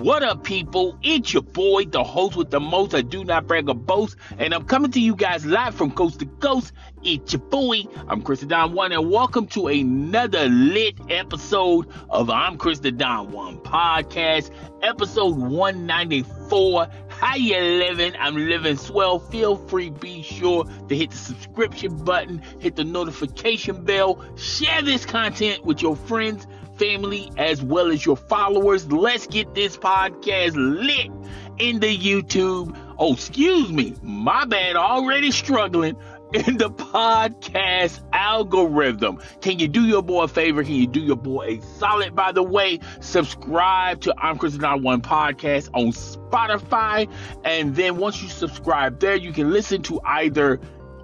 What up, people? It's your boy, the host with the most. I do not brag or boast, and I'm coming to you guys live from coast to coast. It's your boy. I'm Chris the Don One, and welcome to another lit episode of I'm Chris the Don One podcast, episode 194. How you living? I'm living swell. Feel free, be sure to hit the subscription button, hit the notification bell, share this content with your friends family as well as your followers. Let's get this podcast lit in the YouTube. Oh, excuse me, my bad, already struggling in the podcast algorithm. Can you do your boy a favor? Can you do your boy a solid? By the way, subscribe to I'm Chris Don One podcast on Spotify. And then once you subscribe there, you can listen to either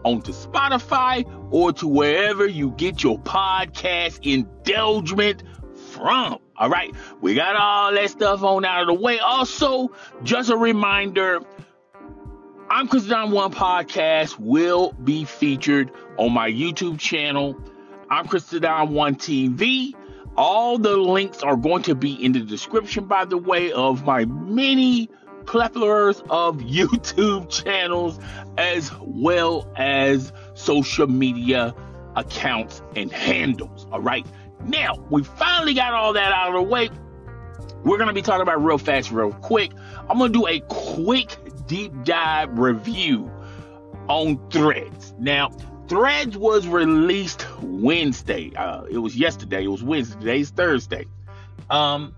onto Spotify or to wherever you get your podcast indulgement from. All right, we got all that stuff on out of the way. Also, just a reminder I'm Chris Don One podcast will be featured on my YouTube channel. I'm Chris Don One TV. All the links are going to be in the description, by the way, of my many plethoras of YouTube channels as well as social media accounts and handles. All right. Now, we finally got all that out of the way. We're going to be talking about real fast, real quick. I'm going to do a quick deep dive review on Threads. Now, Threads was released Wednesday. Uh, it was yesterday. It was Wednesday. Today's Thursday. Um,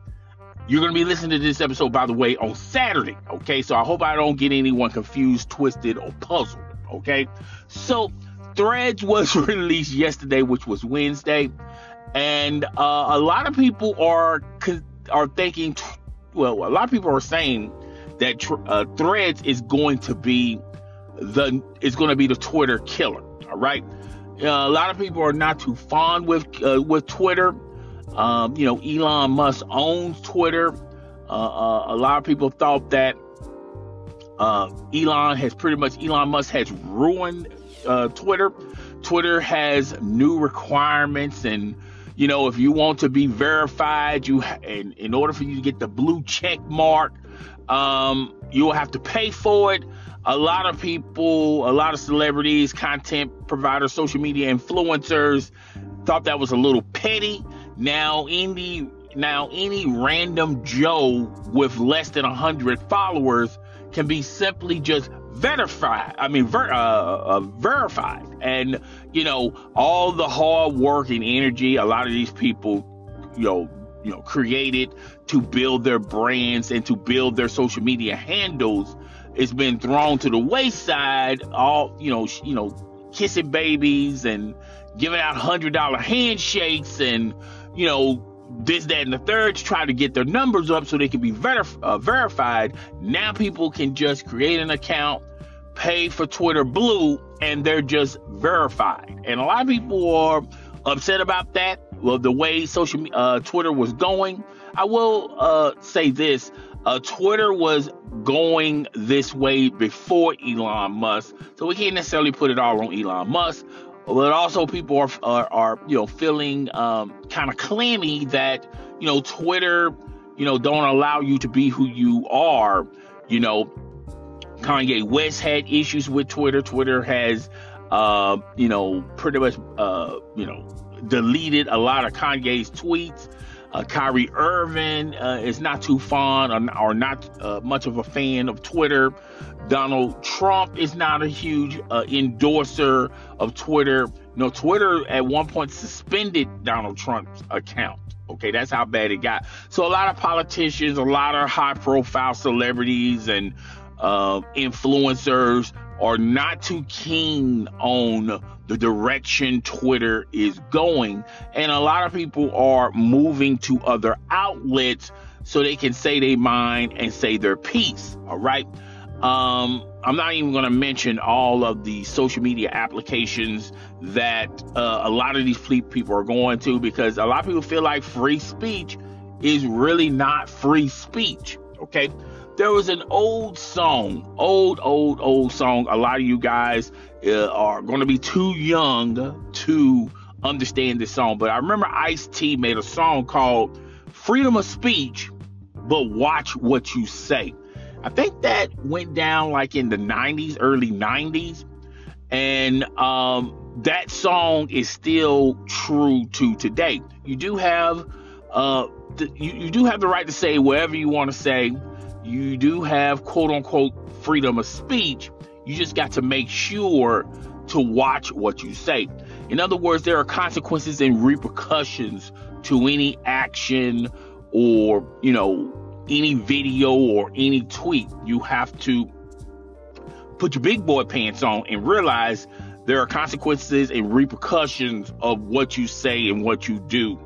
you're going to be listening to this episode, by the way, on Saturday. Okay, so I hope I don't get anyone confused, twisted, or puzzled. Okay, so Threads was released yesterday, which was Wednesday and uh, a lot of people are are thinking, well, a lot of people are saying that uh, Threads is going to be the is going to be the Twitter killer. All right, uh, a lot of people are not too fond with uh, with Twitter. Um, you know, Elon Musk owns Twitter. Uh, uh, a lot of people thought that Elon has pretty much Elon Musk has ruined Twitter. Twitter has new requirements and you know, if you want to be verified, you in, in order for you to get the blue check mark, um, you will have to pay for it. A lot of people, a lot of celebrities, content providers, social media influencers thought that was a little petty. Now, any now any random Joe with less than 100 followers can be simply just verified. I mean, ver, uh, uh, verified, and you know all the hard work and energy a lot of these people, you know, you know, created to build their brands and to build their social media handles, it's been thrown to the wayside. All you know, you know, kissing babies and giving out hundred dollar handshakes and you know this, that, and the third to try to get their numbers up so they can be uh, verified. Now people can just create an account, pay for Twitter Blue, and they're just verified. And a lot of people are upset about that. Well, the way social uh, Twitter was going, I will uh, say this: uh, Twitter was going this way before Elon Musk, so we can't necessarily put it all on Elon Musk but also people are are, are you know feeling um, kind of clammy that you know Twitter you know don't allow you to be who you are. You know, Kanye West had issues with Twitter. Twitter has uh, you know pretty much uh, you know deleted a lot of Kanye's tweets. Uh, Kyrie Irving uh, is not too fond or, or not uh, much of a fan of Twitter. Donald Trump is not a huge uh, endorser of Twitter. No, Twitter at one point suspended Donald Trump's account. Okay, that's how bad it got. So a lot of politicians, a lot of high-profile celebrities and uh, influencers are not too keen on the direction Twitter is going. And a lot of people are moving to other outlets so they can say their mind and say their piece. All right. Um, I'm not even going to mention all of the social media applications that uh, a lot of these people are going to because a lot of people feel like free speech is really not free speech. Okay. There was an old song, old, old, old song. A lot of you guys uh, are going to be too young to understand this song, but I remember Ice T made a song called Freedom of Speech but watch what you say. I think that went down like in the 90s, early 90s. And um, that song is still true to today. You do have uh, you, you do have the right to say whatever you want to say. You do have quote unquote freedom of speech. You just got to make sure to watch what you say. In other words, there are consequences and repercussions to any action or, you know, any video or any tweet. You have to put your big boy pants on and realize there are consequences and repercussions of what you say and what you do,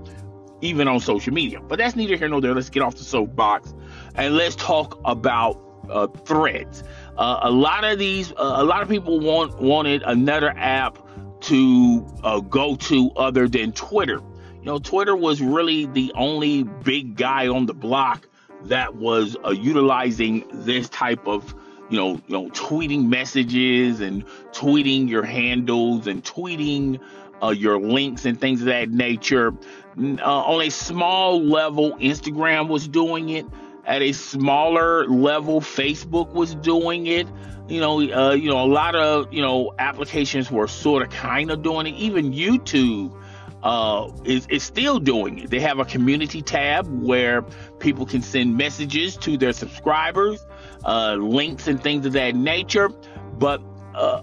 even on social media. But that's neither here nor there. Let's get off the soapbox and let's talk about uh, threads. Uh, a lot of these, uh, a lot of people want wanted another app to uh, go to other than Twitter. You know, Twitter was really the only big guy on the block that was uh, utilizing this type of you know, you know, tweeting messages and tweeting your handles and tweeting uh, your links and things of that nature. Uh, on a small level, Instagram was doing it. At a smaller level, Facebook was doing it. You know, uh, you know, a lot of you know applications were sort of kind of doing it. Even YouTube uh, is, is still doing it. They have a community tab where people can send messages to their subscribers, uh, links and things of that nature. But uh,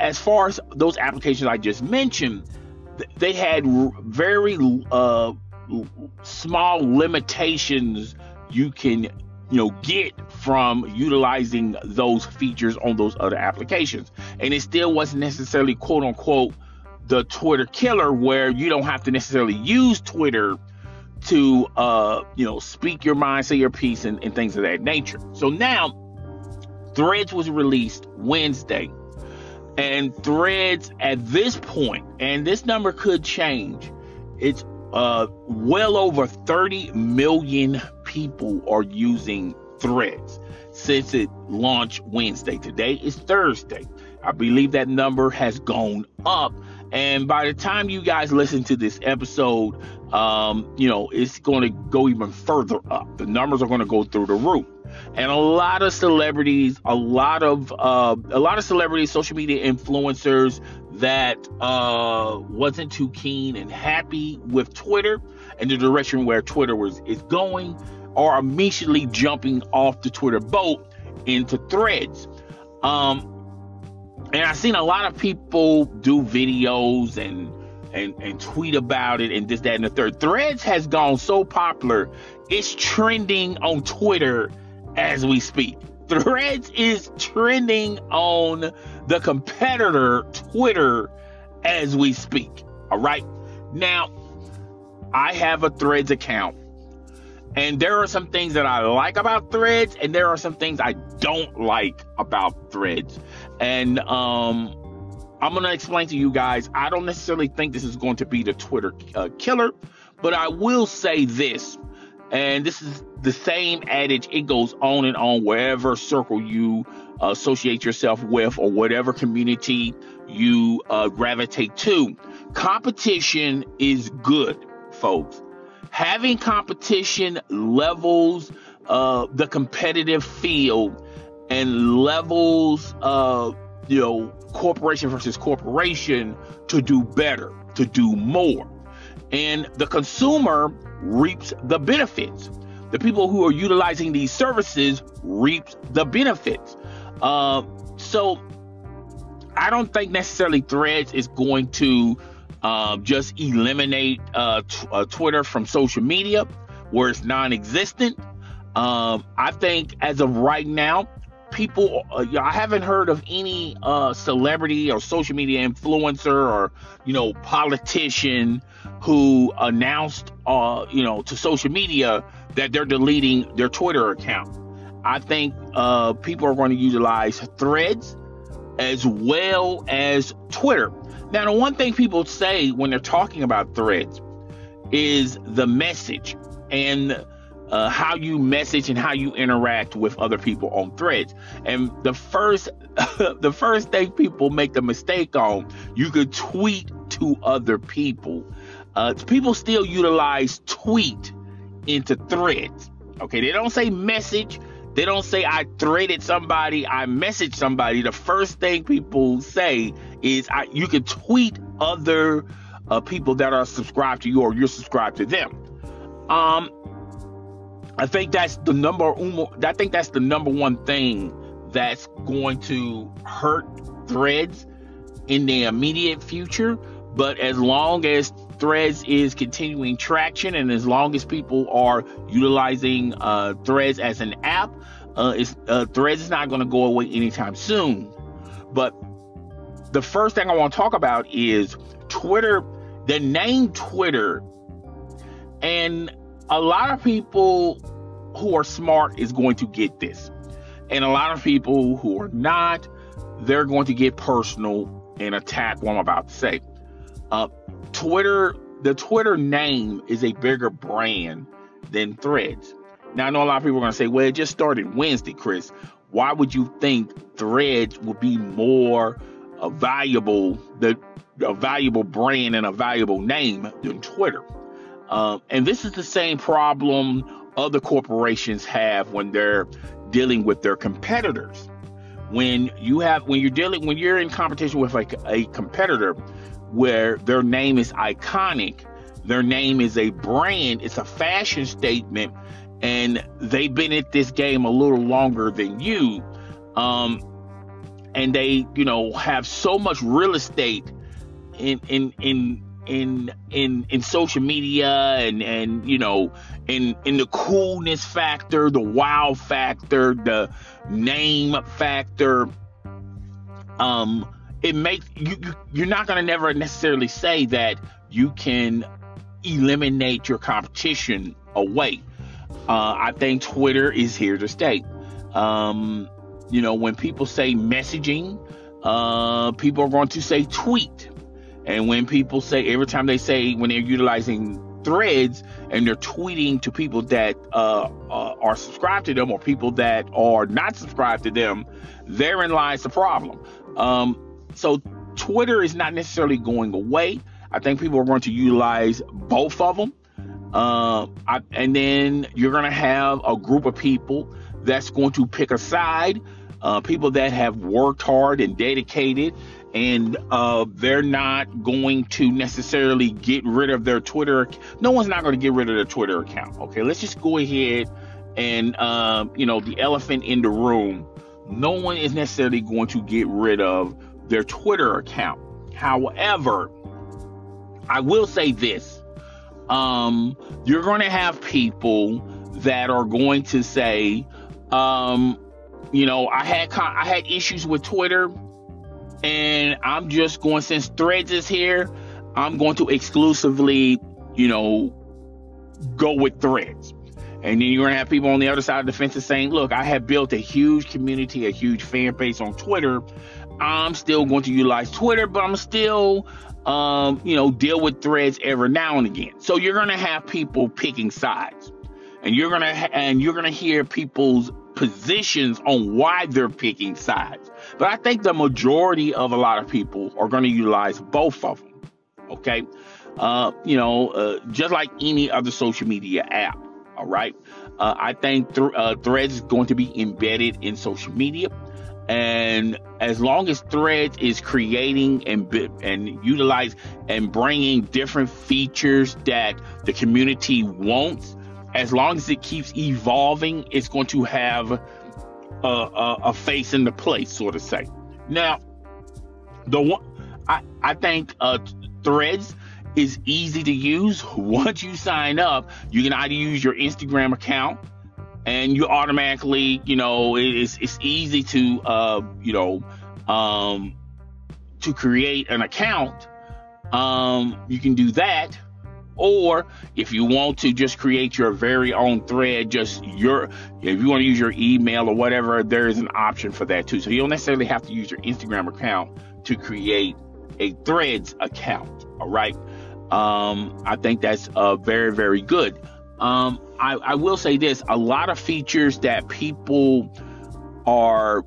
as far as those applications I just mentioned, they had very uh, small limitations you can you know get from utilizing those features on those other applications and it still wasn't necessarily quote unquote the Twitter killer, where you don't have to necessarily use Twitter to, uh, you know, speak your mind, say your piece, and, and things of that nature. So now, Threads was released Wednesday, and Threads at this point, and this number could change. It's uh, well over 30 million people are using Threads since it launched Wednesday. Today is Thursday. I believe that number has gone up and by the time you guys listen to this episode, um, you know, it's going to go even further up. The numbers are going to go through the roof. And a lot of celebrities, a lot of uh, a lot of celebrities, social media influencers that uh, wasn't too keen and happy with Twitter and the direction where Twitter was is going, are immediately jumping off the Twitter boat into Threads. Um, and I've seen a lot of people do videos and and and tweet about it and this, that, and the third. Threads has gone so popular, it's trending on Twitter as we speak. Threads is trending on the competitor Twitter as we speak. All right. Now, I have a Threads account. And there are some things that I like about threads, and there are some things I don't like about threads. And um, I'm going to explain to you guys. I don't necessarily think this is going to be the Twitter uh, killer, but I will say this. And this is the same adage, it goes on and on wherever circle you associate yourself with or whatever community you uh, gravitate to. Competition is good, folks having competition levels uh, the competitive field and levels of you know corporation versus corporation to do better to do more. And the consumer reaps the benefits. The people who are utilizing these services reaps the benefits. Uh, so i don't think necessarily threads is going to um, just eliminate uh, t- uh, Twitter from social media where it's non existent. Um, I think as of right now, people, uh, I haven't heard of any uh, celebrity or social media influencer or, you know, politician who announced, uh, you know, to social media that they're deleting their Twitter account. I think uh, people are going to utilize threads as well as Twitter. Now, the one thing people say when they're talking about threads is the message and uh, how you message and how you interact with other people on threads. And the first, the first thing people make the mistake on, you could tweet to other people. Uh, people still utilize tweet into threads. Okay, they don't say message. They don't say I threaded somebody, I messaged somebody. The first thing people say is I, you can tweet other uh, people that are subscribed to you or you're subscribed to them. Um, I think that's the number. I think that's the number one thing that's going to hurt Threads in the immediate future. But as long as Threads is continuing traction, and as long as people are utilizing uh, Threads as an app, uh, uh, Threads is not going to go away anytime soon. But the first thing I want to talk about is Twitter. The name Twitter, and a lot of people who are smart is going to get this, and a lot of people who are not, they're going to get personal and attack what I'm about to say. Uh, Twitter, the Twitter name is a bigger brand than Threads. Now, I know a lot of people are going to say, well, it just started Wednesday, Chris. Why would you think Threads would be more a valuable, the, a valuable brand and a valuable name than Twitter? Um, and this is the same problem other corporations have when they're dealing with their competitors. When you have, when you're dealing, when you're in competition with like a competitor, where their name is iconic, their name is a brand, it's a fashion statement, and they've been at this game a little longer than you. Um, and they, you know, have so much real estate in in in in in in social media and and you know in in the coolness factor, the wow factor, the name factor. Um, it makes you, you you're not going to never necessarily say that you can eliminate your competition away. Uh, I think Twitter is here to stay. Um, you know, when people say messaging, uh, people are going to say tweet. And when people say, every time they say, when they're utilizing threads and they're tweeting to people that uh, uh, are subscribed to them or people that are not subscribed to them, therein lies the problem. Um, so Twitter is not necessarily going away. I think people are going to utilize both of them. Uh, I, and then you're going to have a group of people that's going to pick a side, uh, people that have worked hard and dedicated, and uh, they're not going to necessarily get rid of their Twitter. No one's not going to get rid of their Twitter account. Okay, let's just go ahead and, uh, you know, the elephant in the room. No one is necessarily going to get rid of their Twitter account. However, I will say this. Um, you're going to have people that are going to say, um, you know, I had I had issues with Twitter, and I'm just going since Threads is here, I'm going to exclusively, you know, go with Threads. And then you're gonna have people on the other side of the fence saying, "Look, I have built a huge community, a huge fan base on Twitter. I'm still going to utilize Twitter, but I'm still, um, you know, deal with threads every now and again. So you're going to have people picking sides, and you're gonna ha- and you're gonna hear people's positions on why they're picking sides. But I think the majority of a lot of people are going to utilize both of them. Okay, uh, you know, uh, just like any other social media app. All right, uh, I think th- uh, Threads is going to be embedded in social media. And as long as Threads is creating and and utilize and bringing different features that the community wants, as long as it keeps evolving, it's going to have a, a, a face in the place, so to say. Now, the one I I think uh, Threads is easy to use. Once you sign up, you can either use your Instagram account and you automatically, you know, it's it's easy to, uh, you know, um, to create an account. Um, you can do that, or if you want to just create your very own thread, just your if you want to use your email or whatever, there is an option for that too. So you don't necessarily have to use your Instagram account to create a Threads account. All right. Um, I think that's uh, very very good. Um, I, I will say this a lot of features that people are,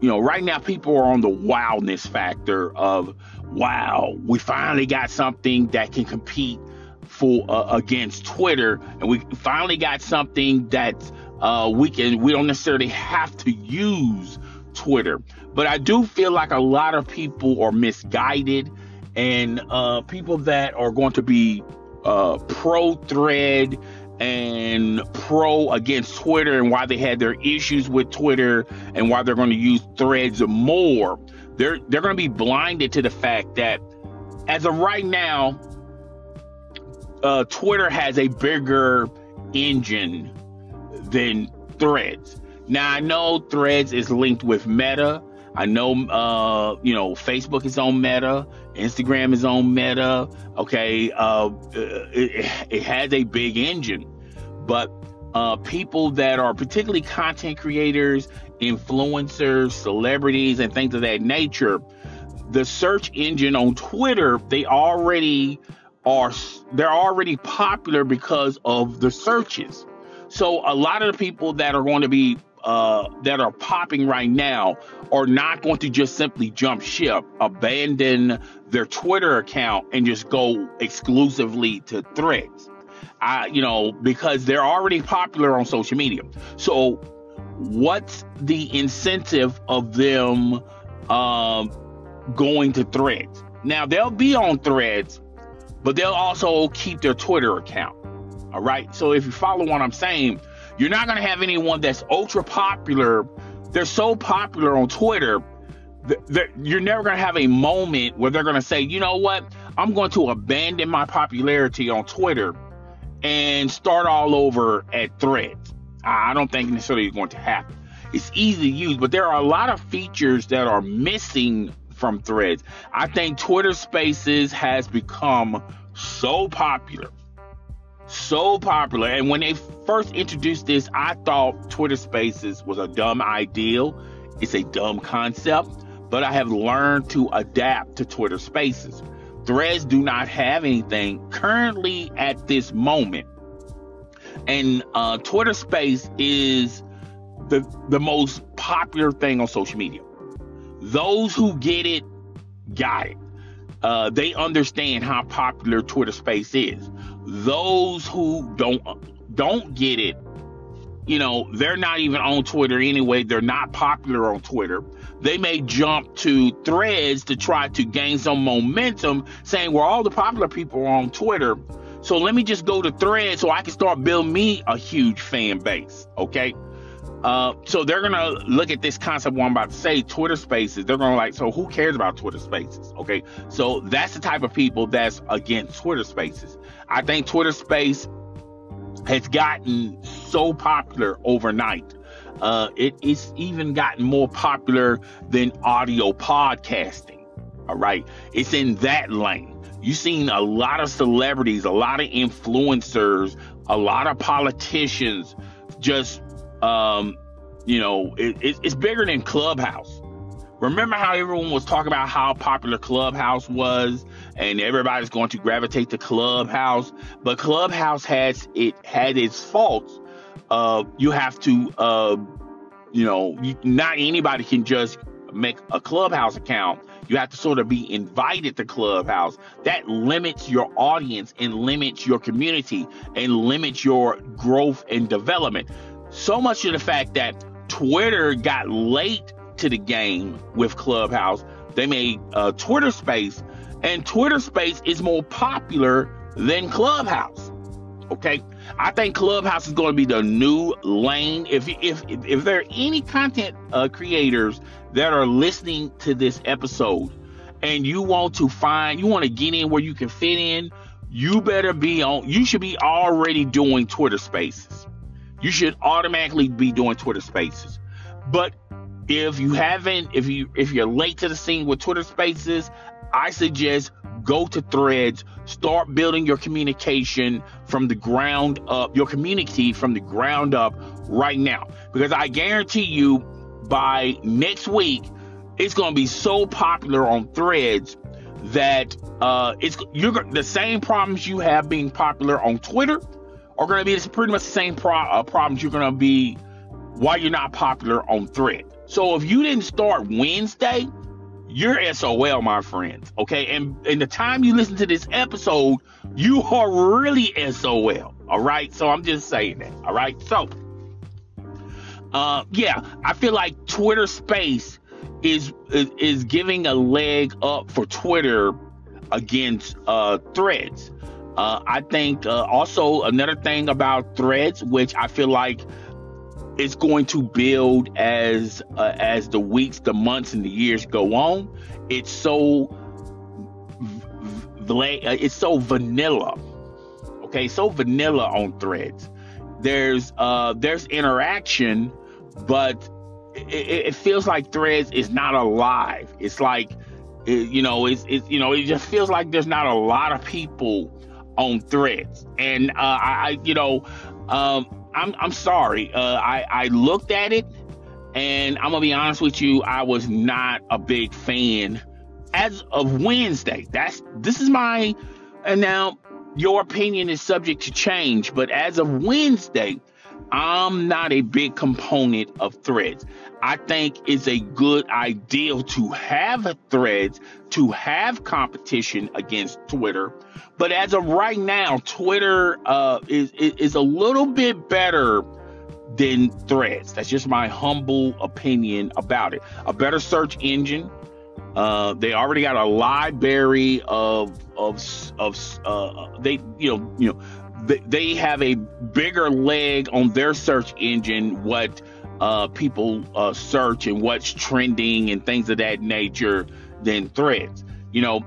you know, right now people are on the wildness factor of, wow, we finally got something that can compete for uh, against Twitter, and we finally got something that uh, we can. We don't necessarily have to use Twitter, but I do feel like a lot of people are misguided, and uh, people that are going to be uh, pro thread and pro against Twitter and why they had their issues with Twitter and why they're going to use threads more. They're they're going to be blinded to the fact that as of right now, uh, Twitter has a bigger engine than Threads. Now I know Threads is linked with Meta. I know, uh, you know, Facebook is on Meta, Instagram is on Meta. Okay, uh, it, it has a big engine, but uh, people that are particularly content creators, influencers, celebrities, and things of that nature, the search engine on Twitter, they already are they're already popular because of the searches. So a lot of the people that are going to be uh, that are popping right now are not going to just simply jump ship, abandon their Twitter account, and just go exclusively to Threads. I, you know, because they're already popular on social media. So, what's the incentive of them um, going to Threads? Now they'll be on Threads, but they'll also keep their Twitter account. All right. So if you follow what I'm saying, you're not going to have anyone that's ultra popular. They're so popular on Twitter. That you're never going to have a moment where they're going to say, you know what? I'm going to abandon my popularity on Twitter and start all over at Threads. I don't think necessarily going to happen. It's easy to use, but there are a lot of features that are missing from Threads. I think Twitter Spaces has become so popular so popular. And when they first introduced this, I thought Twitter Spaces was a dumb ideal. It's a dumb concept, but I have learned to adapt to Twitter Spaces. Threads do not have anything currently at this moment. And uh, Twitter Space is the, the most popular thing on social media. Those who get it, got it. Uh, they understand how popular Twitter Space is. Those who don't don't get it you know they're not even on twitter anyway. They're not popular on twitter. They may jump to threads to try to gain some momentum saying well all the popular people are on twitter. So let me just go to threads so i can start building me a huge fan base okay uh, so they're gonna look at this concept what I'm about to say, Twitter Spaces. They're gonna like, so who cares about Twitter Spaces? Okay, so that's the type of people that's against Twitter Spaces. I think Twitter Space has gotten so popular overnight. Uh, it, it's even gotten more popular than audio podcasting. All right, it's in that lane. You've seen a lot of celebrities, a lot of influencers, a lot of politicians just um, you know, it, it, it's bigger than Clubhouse. Remember how everyone was talking about how popular Clubhouse was, and everybody's going to gravitate to Clubhouse. But Clubhouse has it had its faults. Uh, you have to, uh, you know, you, not anybody can just make a Clubhouse account. You have to sort of be invited to Clubhouse. That limits your audience and limits your community and limits your growth and development. So much to the fact that Twitter got late to the game with Clubhouse. They made a Twitter Space, and Twitter Space is more popular than Clubhouse. Okay, I think Clubhouse is going to be the new lane. If if if there are any content uh, creators that are listening to this episode, and you want to find, you want to get in where you can fit in, you better be on. You should be already doing Twitter Spaces you should automatically be doing Twitter Spaces. But if you haven't, if you if you're late to the scene with Twitter Spaces, I suggest go to Threads, start building your communication from the ground up, your community from the ground up right now. Because I guarantee you, by next week, it's going to be so popular on Threads that uh, it's you're the same problems you have being popular on Twitter are going to be pretty much the same pro- uh, problems you're going to be why you're not popular on thread. So if you didn't start Wednesday, you're SOL, my friends. Okay, and in the time you listen to this episode, you are really SOL. All right, so I'm just saying that. All right, so uh, yeah, I feel like Twitter Space is is, is giving a leg up for Twitter against uh, Threads. Uh, I think uh, also another thing about Threads, which I feel like it's going to build as uh, as the weeks, the months, and the years go on. It's so it's so vanilla. Okay, so vanilla on Threads. There's uh there's interaction, but it, it feels like Threads is not alive. It's like it, you know, it's, it's you know, it just feels like there's not a lot of people on Threads, and uh, I, you know, um, I'm I'm sorry. Uh, I I looked at it, and I'm gonna be honest with you. I was not a big fan as of Wednesday. That's this is my and now your opinion is subject to change, but as of Wednesday, I'm not a big component of threads. I think it's a good idea to have threads, to have competition against Twitter. But as of right now, Twitter uh, is, is a little bit better than threads. That's just my humble opinion about it. A better search engine. Uh, they already got a library of of of uh, they you know you know they have a bigger leg on their search engine what uh, people uh, search and what's trending and things of that nature than threads you know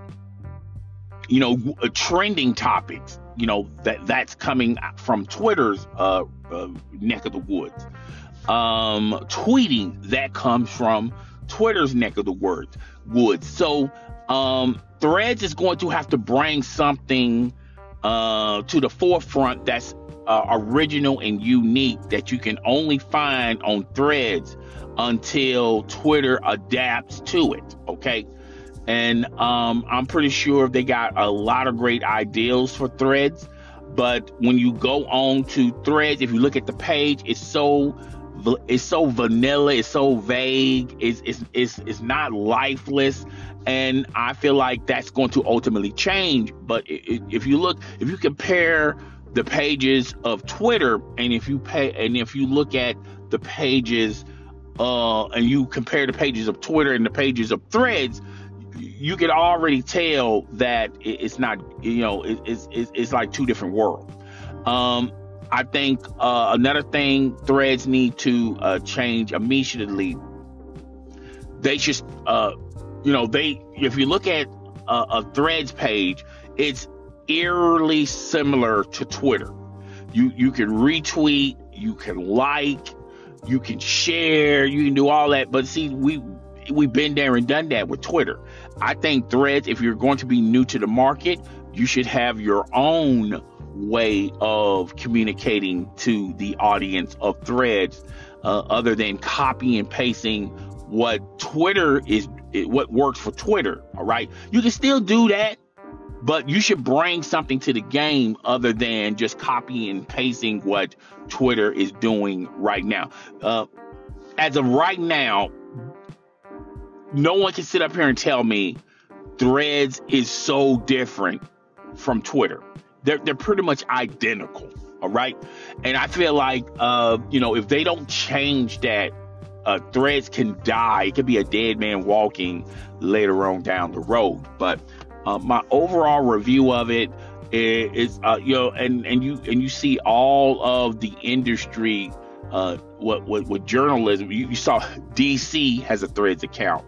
you know uh, trending topics you know that that's coming from twitter's uh, uh, neck of the woods. Um, tweeting that comes from twitter's neck of the woods woods. So um, threads is going to have to bring something uh, to the forefront that's uh, original and unique that you can only find on threads until Twitter adapts to it. Okay. And um, I'm pretty sure they got a lot of great ideals for threads. But when you go on to threads, if you look at the page, it's so it's so vanilla, it's so vague, it's it's it's, it's not lifeless and I feel like that's going to ultimately change. But if you look, if you compare the pages of Twitter, and if you pay, and if you look at the pages, uh, and you compare the pages of Twitter and the pages of Threads, you can already tell that it's not, you know, it's it's, it's like two different worlds. Um, I think uh, another thing Threads need to uh, change immediately. They should uh, you know, they if you look at a, a Threads page, it's eerily similar to Twitter. You you can retweet, you can like, you can share, you can do all that. But see, we we've been there and done that with Twitter. I think Threads, if you're going to be new to the market, you should have your own way of communicating to the audience of Threads, uh, other than copy and pasting what Twitter is what works for Twitter. All right. You can still do that, but you should bring something to the game other than just copying and pasting what Twitter is doing right now. Uh, as of right now, no one can sit up here and tell me Threads is so different from Twitter. They're, they're pretty much identical. All right. And I feel like, uh, you know, if they don't change that uh, threads can die. It could be a dead man walking later on down the road. But uh, my overall review of it is, uh, you know, and and you and you see all of the industry. Uh, what, what what journalism? You, you saw DC has a Threads account.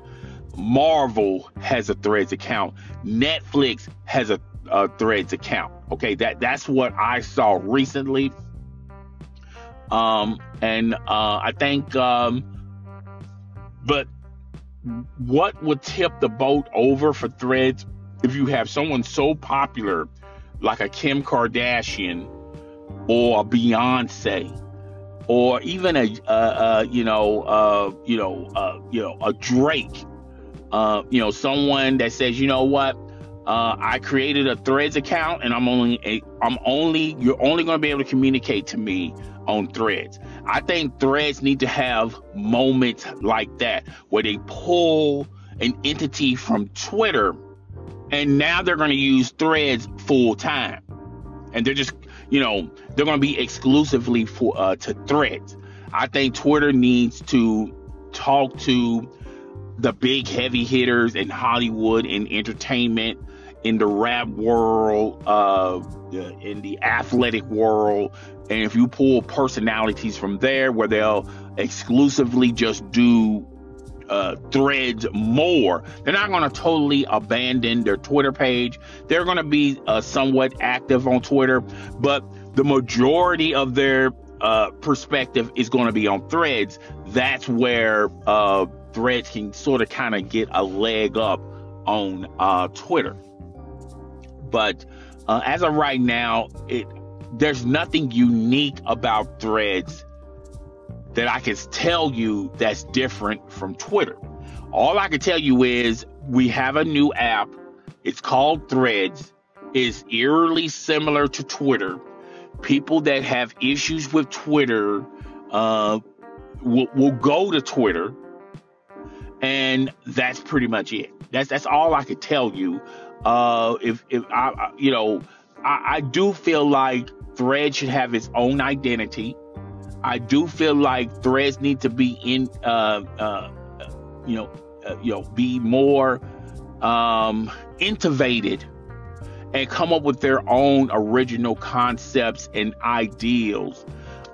Marvel has a Threads account. Netflix has a, a Threads account. Okay, that that's what I saw recently. Um, and uh, I think um, but what would tip the boat over for threads if you have someone so popular like a Kim Kardashian or a Beyonce or even a uh, uh, you know uh, you know uh, you know a Drake uh, you know someone that says you know what uh, I created a Threads account and I'm only a, I'm only you're only going to be able to communicate to me on Threads. I think Threads need to have moments like that where they pull an entity from Twitter, and now they're going to use Threads full time, and they're just you know they're going to be exclusively for uh, to Threads. I think Twitter needs to talk to the big heavy hitters in Hollywood and entertainment, in the rap world, uh, in the athletic world, and if you pull personalities from there where they'll exclusively just do uh, threads more. They're not going to totally abandon their Twitter page. They're going to be uh, somewhat active on Twitter, but the majority of their uh, perspective is going to be on threads. That's where uh, threads can sort of kind of get a leg up on uh, Twitter. But uh, as of right now, it there's nothing unique about threads that I can tell you that's different from Twitter. All I can tell you is we have a new app. It's called Threads. It's eerily similar to Twitter. People that have issues with Twitter uh, will, will go to Twitter, and that's pretty much it. That's that's all I could tell you. Uh, if if I, you know, I, I do feel like Threads should have its own identity. I do feel like threads need to be in, uh, uh, you know, uh, you know, be more um, innovated and come up with their own original concepts and ideals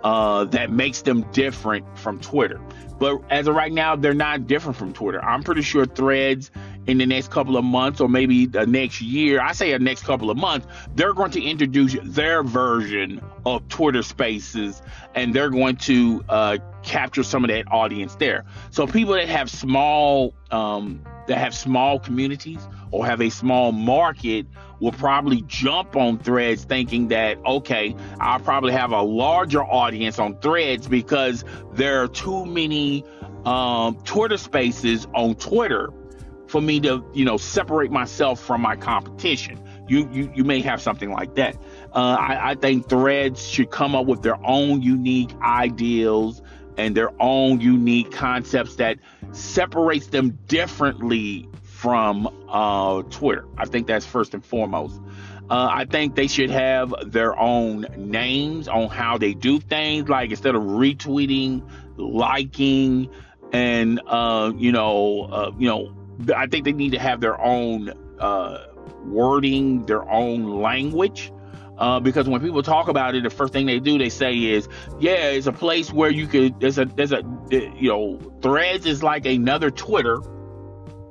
uh, that makes them different from Twitter. But as of right now, they're not different from Twitter. I'm pretty sure Threads in the next couple of months or maybe the next year, I say the next couple of months, they're going to introduce their version of Twitter Spaces and they're going to uh, capture some of that audience there. So people that have small um, that have small communities or have a small market will probably jump on threads thinking that okay i'll probably have a larger audience on threads because there are too many um, twitter spaces on twitter for me to, you know, separate myself from my competition. You, you, you may have something like that. Uh, I, I think threads should come up with their own unique ideals and their own unique concepts that separates them differently from uh, Twitter. I think that's first and foremost. Uh, I think they should have their own names on how they do things. Like instead of retweeting, liking, and uh, you know, uh, you know, I think they need to have their own uh, wording, their own language. Uh, because when people talk about it, the first thing they do, they say is, "Yeah, it's a place where you could. There's a, there's a, you know, Threads is like another Twitter.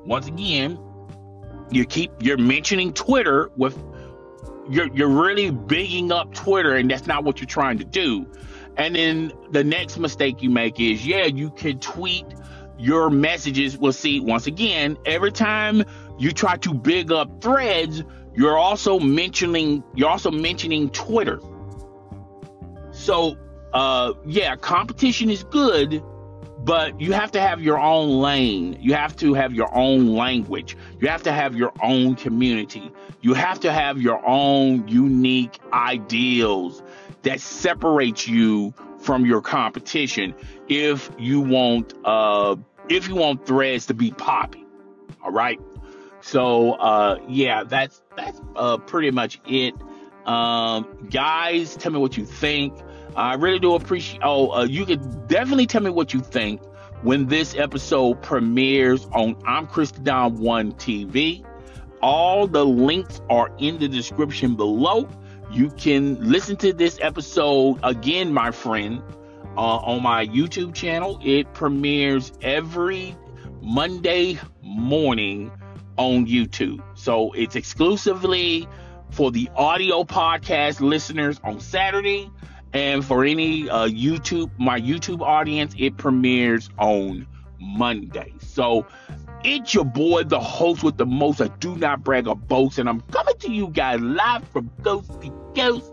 Once again, you keep you're mentioning Twitter with, you're you're really bigging up Twitter, and that's not what you're trying to do. And then the next mistake you make is, yeah, you can tweet your messages will see once again every time you try to big up threads you're also mentioning you're also mentioning twitter. So uh yeah competition is good but you have to have your own lane. You have to have your own language. You have to have your own community. You have to have your own unique ideals that separates you from your competition. If you want uh if you want threads to be poppy. All right. So uh yeah, that's that's uh pretty much it. Um guys, tell me what you think. I really do appreciate oh uh, you could definitely tell me what you think when this episode premieres on I'm Christadon One TV. All the links are in the description below. You can listen to this episode again, my friend, uh, on my YouTube channel. It premieres every Monday morning on YouTube. So it's exclusively for the audio podcast listeners on Saturday. And for any uh, YouTube, my YouTube audience, it premieres on Monday. So it's your boy, the host with the most. I do not brag or boast, and I'm coming to you guys live from Coast to Coast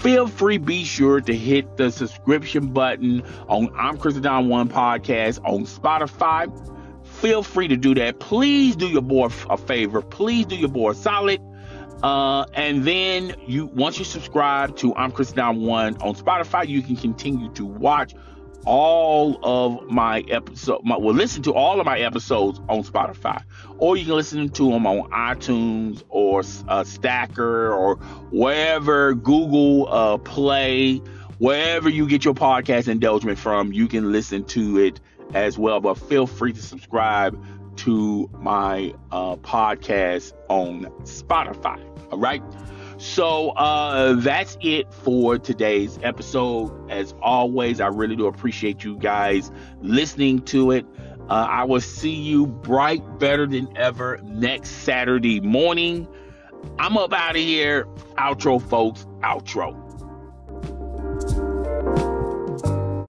feel free, be sure to hit the subscription button on I'm Chris Don One podcast on Spotify. Feel free to do that. Please do your boy a favor. Please do your boy solid. Uh, and then you once you subscribe to I'm Chris Don One on Spotify, you can continue to watch all of my episode. My, well, listen to all of my episodes on Spotify, or you can listen to them on iTunes or uh, Stitcher or wherever Google uh, Play, wherever you get your podcast indulgement from. You can listen to it as well. But feel free to subscribe to my uh, podcast on Spotify. All right. So uh, that's it for today's episode. As always, I really do appreciate you guys listening to it. Uh, I will see you bright, better than ever next Saturday morning. I'm up out of here. Outro, folks. Outro.